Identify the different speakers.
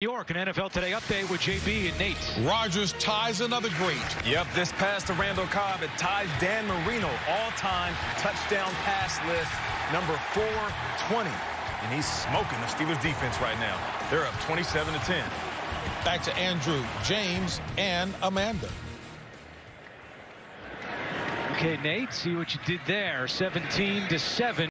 Speaker 1: York, an NFL Today update with JB and Nate.
Speaker 2: Rodgers ties another great.
Speaker 3: Yep, this pass to Randall Cobb, it ties Dan Marino all-time touchdown pass list, number 420. And he's smoking the Steelers defense right now. They're up 27 to 10.
Speaker 2: Back to Andrew, James, and Amanda.
Speaker 1: Okay, Nate, see what you did there. 17 to 7.